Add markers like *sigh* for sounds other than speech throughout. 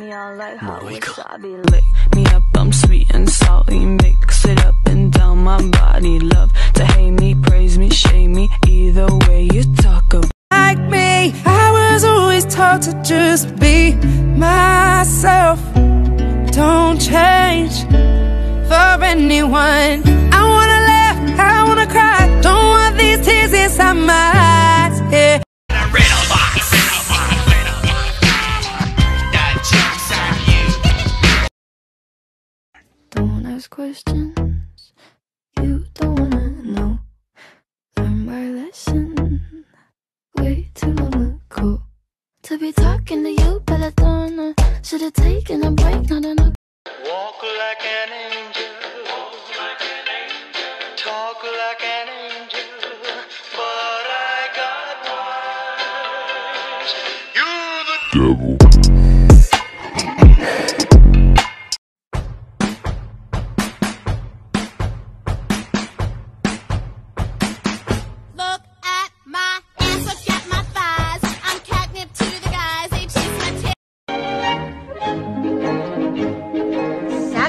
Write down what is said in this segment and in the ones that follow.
Moroica. Me up, I'm sweet and salty. Mix it up and down my body. Love to hate me, praise me, shame me. Either way, you talk about. Like me, I was always taught to just be myself. Don't change for anyone. I wanna laugh, I wanna cry. Don't want these tears inside my eyes. Questions you don't wanna know. Learn my lesson way too long ago. To be talking to you, but I don't know. Should've taken a break, not enough. Walk like an angel. Talk like an angel. But I got wise. You're the Look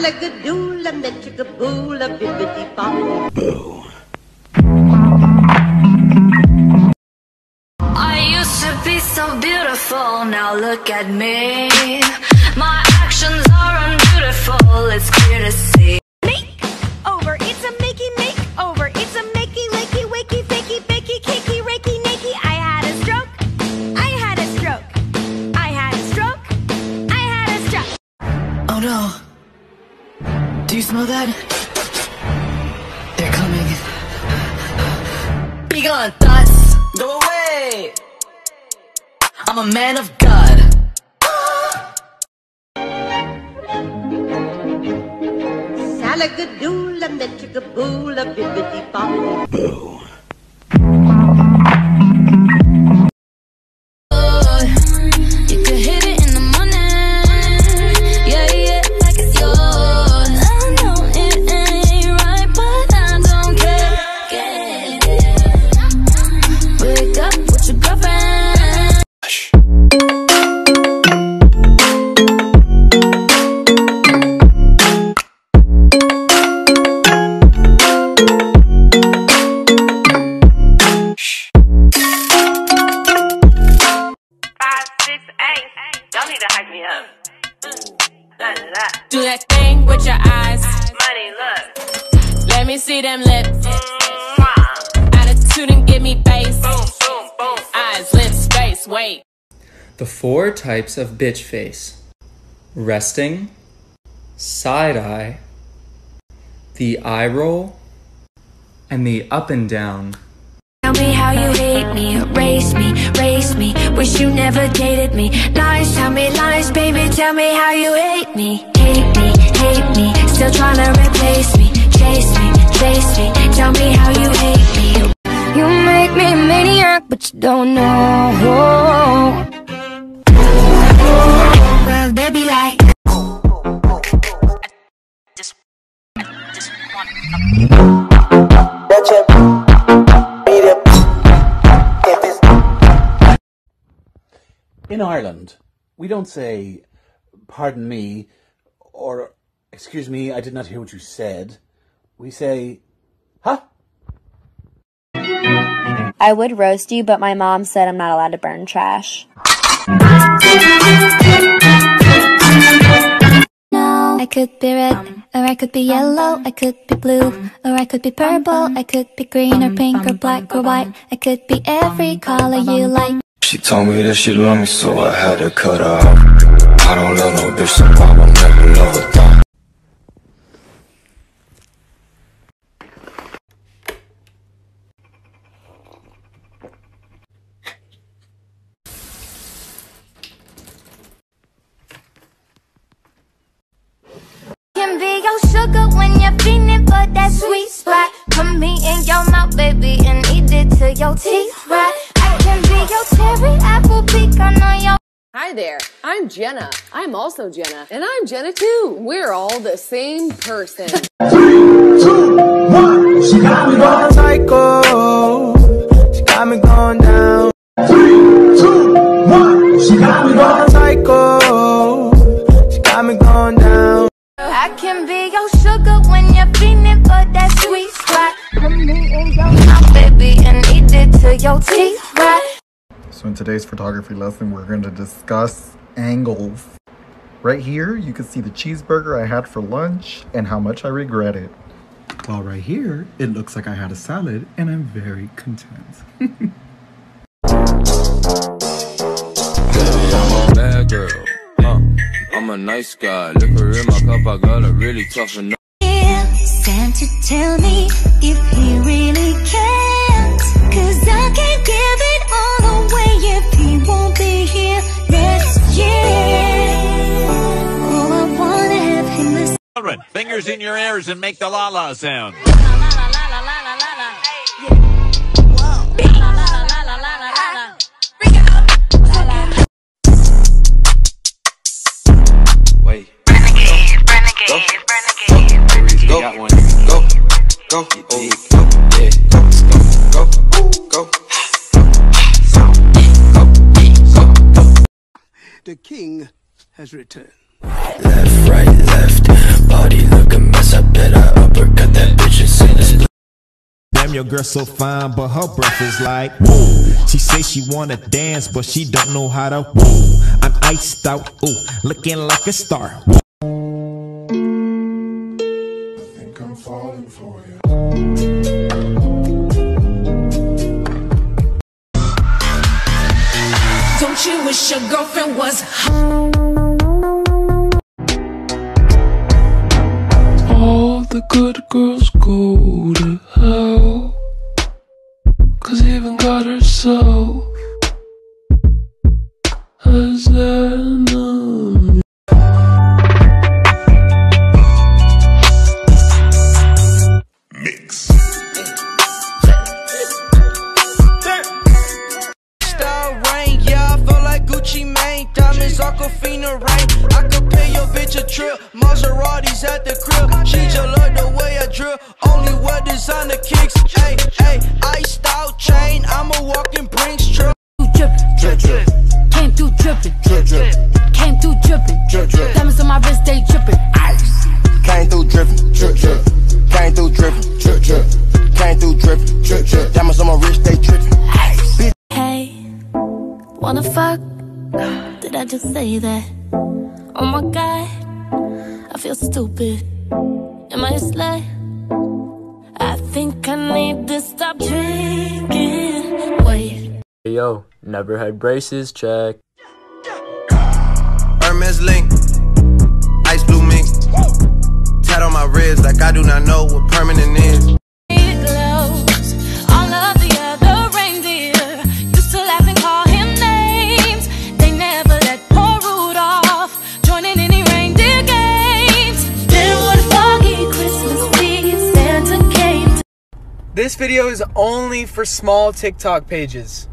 Salagadoola, metricaboola, bibbidi bop. I used to be so beautiful, now look at me. My actions are unbeautiful, it's clear to see. A man of God. Salagadoola, metricaboola, bibbidi bop. Me see them lips. Attitude and give me face. Boom, boom, boom. Eyes, lips, space, wait. The four types of bitch face resting, side eye, the eye roll, and the up and down. Tell me how you hate me, erase me, race me. Wish you never dated me. Lies, tell me lies, baby. Tell me how you hate me, hate me, hate me. Still trying to replace me, chase me, chase. Tell me how you hate me. You make me a maniac, but you don't know. Well, they be like. In Ireland, we don't say, pardon me, or excuse me, I did not hear what you said. We say, huh? I would roast you, but my mom said I'm not allowed to burn trash. I could be red, or I could be yellow, I could be blue, or I could be purple, I could be green or pink or black or white, I could be every color you like. She told me that she loved me, so I had to cut her off. I don't love no bitch, so I will never love a thought. Be your sugar when you're feeling for that sweet spot. Put me in your mouth, baby, and eat it till your teeth rot. I can be your cherry apple pecan on your Hi there, I'm Jenna. I'm also Jenna, and I'm Jenna too. We're all the same person. She got me going psycho. So in today's photography lesson, we're going to discuss angles. Right here, you can see the cheeseburger I had for lunch and how much I regret it. While right here, it looks like I had a salad and I'm very content. *laughs* I'm a girl. Huh. I'm a nice guy. Liquor in my cup, I got a really tough enough. Santa tell me if he really cares. Cause I Children, fingers in your ears and make the la la sound. Wait. Go. Go. Go. Go. Go. Oh, go. Yeah. Go. Go. Go. Go. The king has returned. Left, right, left. Your girl so fine, but her breath is like whoa. She say she wanna dance, but she don't know how to whoa. I'm iced out, ooh, looking like a star. think I'm falling for you. Don't you wish your girlfriend was hot? All the good girls go to hell. Cause even God herself has enemy. Drip. Came through dripping. Drip, drip. Came through dripping. Drip, drip. Diamonds on my wrist, they dripping. Ice. Came through dripping, drip drip. Came through dripping, drip drip. Came through dripping, drip drip. Diamonds on my wrist, they tripping. Bitch. Hey, wanna fuck? Did I just say that? Oh my god, I feel stupid. Am I a slut? I think I need to stop drinking. Wait. Yo, never had braces, check. Hermes link. Ice blue mink. Tat on my ribs like I do not know what permanent is. Glows. All of the other reindeer used to laugh and call him names. They never let poor Rudolph join in any reindeer games. Then one foggy Christmas Eve, Santa came to This video is only for small TikTok pages.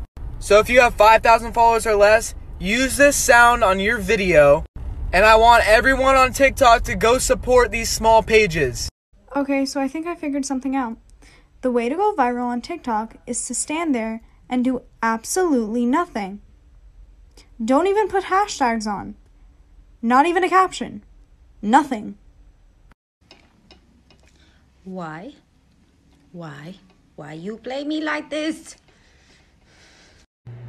So if you have 5,000 followers or less, use this sound on your video. And I want everyone on TikTok to go support these small pages. Okay, so I think I figured something out. The way to go viral on TikTok is to stand there and do absolutely nothing. Don't even put hashtags on. Not even a caption. Nothing. Why? Why? Why you play me like this?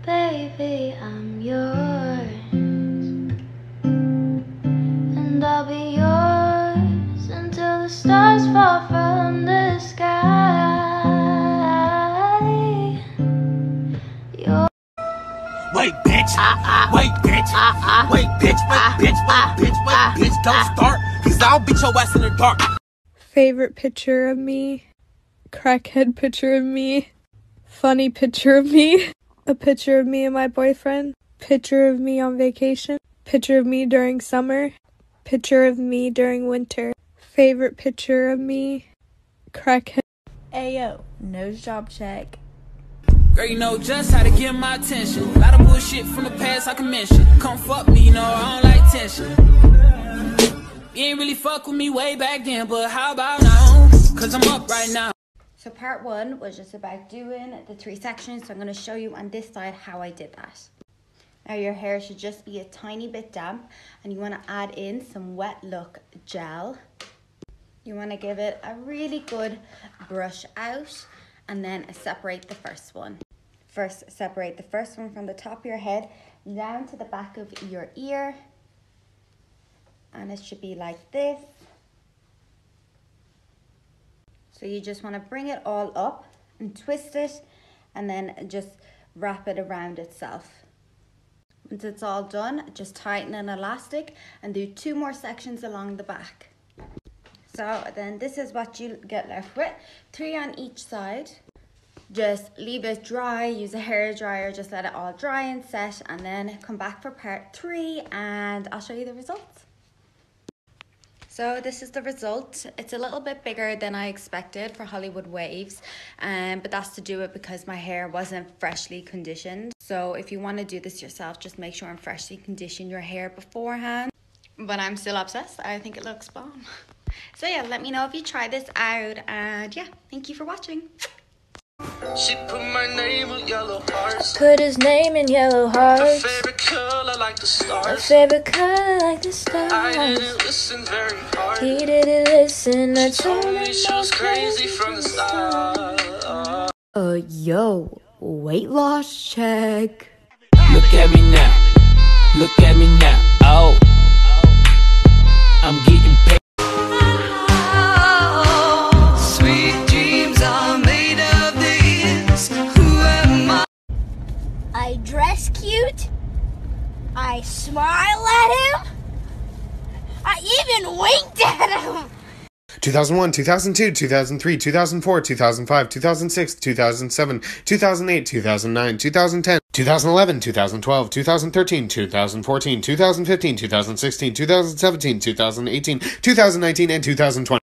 Baby, I'm yours. And I'll be yours until the stars fall from the sky. You're Wait, bitch. Wait, bitch. Wait, bitch. Wait, bitch. Wait, bitch. Wait, bitch. Don't start, cause I'll beat your ass in the dark. Favorite picture of me, crackhead picture of me, funny picture of me, a picture of me and my boyfriend, picture of me on vacation, picture of me during summer, picture of me during winter, favorite picture of me, crackhead. Ayo, nose job check. Girl, you know just how to get my attention. A lot of bullshit from the past I can mention. Come fuck me, you know I don't like tension. You ain't really fuck with me way back then, but how about now? Cause I'm up right now. So part one was just about doing the three sections. So I'm going to show you on this side how I did that. Now your hair should just be a tiny bit damp and you want to add in some wet look gel. You want to give it a really good brush out and then separate the first one. First, separate the first one from the top of your head down to the back of your ear. And it should be like this. So you just want to bring it all up and twist it and then just wrap it around itself. Once it's all done, just tighten an elastic and do two more sections along the back. So then this is what you get left with, three on each side. Just leave it dry, use a hair dryer, just let it all dry and set and then come back for part three and I'll show you the results. So this is the result. It's a little bit bigger than I expected for Hollywood Waves, um, but that's to do it because my hair wasn't freshly conditioned. So if you want to do this yourself, just make sure and freshly condition your hair beforehand. But I'm still obsessed. I think it looks bomb. *laughs* So yeah, let me know if you try this out. And yeah, thank you for watching. She put my name in yellow hearts. Put his name in yellow Her hearts. favorite color like the My favorite color like the I didn't listen very hard. He didn't listen. I told Told him me she was crazy from the start. Uh, yo, weight loss check. Look at me now. Look at me now. Oh. I'm getting dress cute. I smile at him. I even winked at him. 2001, 2002, 2003, 2004, 2005, 2006, 2007, 2008, 2009, 2010, 2011, 2012, 2013, 2014, 2015, 2016, 2017, 2018, 2019, and 2020.